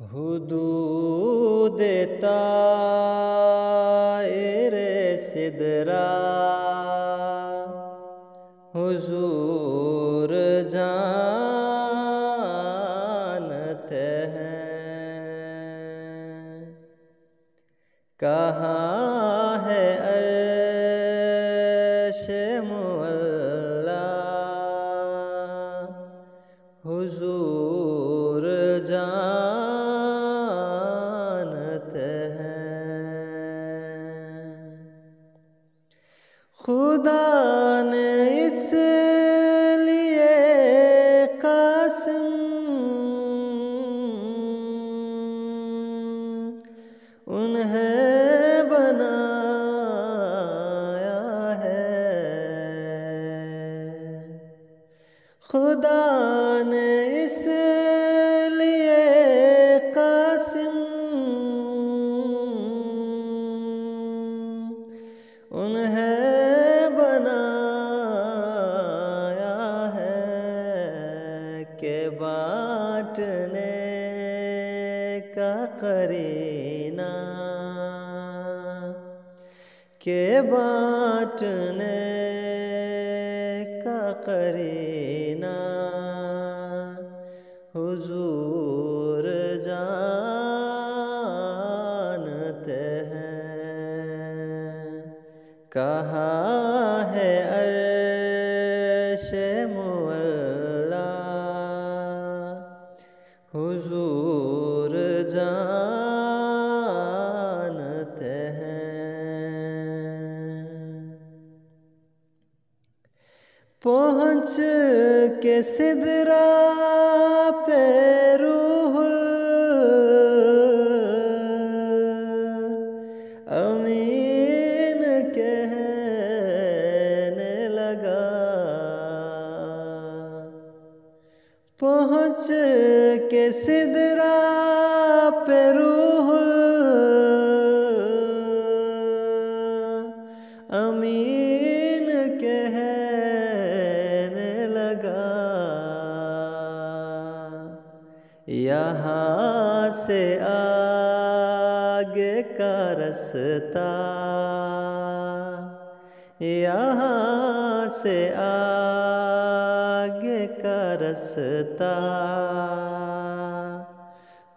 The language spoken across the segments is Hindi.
हुदूद तायरे सिदरा। हुजूर जानते हैं। कहाँ है अर्श मुअल्ला हुजूर खुदा ने इसलिए कासिम। उन्हें बनाया है। खुदा ने इसलिए कासिम। उन्हें के बांटने का करीना। के बांटने का करीना। हुजूर जानते हैं। कहाँ है अर्श हुजूर जानते हैं। पहुँच के सिदरा पे रूहुल पहुँच के सिदरा पे रूहुल अमीन कहने लगा, यहाँ से आगे का रास्ता, यहाँ से आगे का रास्ता।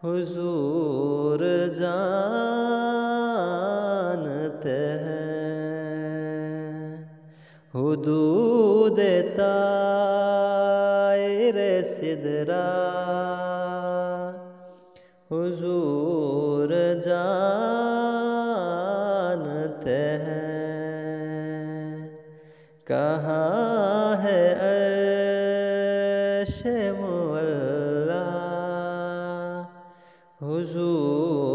हुजूर जानते हैं। हुदूद तायरे सिदरा। हुजूर जानते हैं। कहाँ है अर्श मुअल्ला हुजूर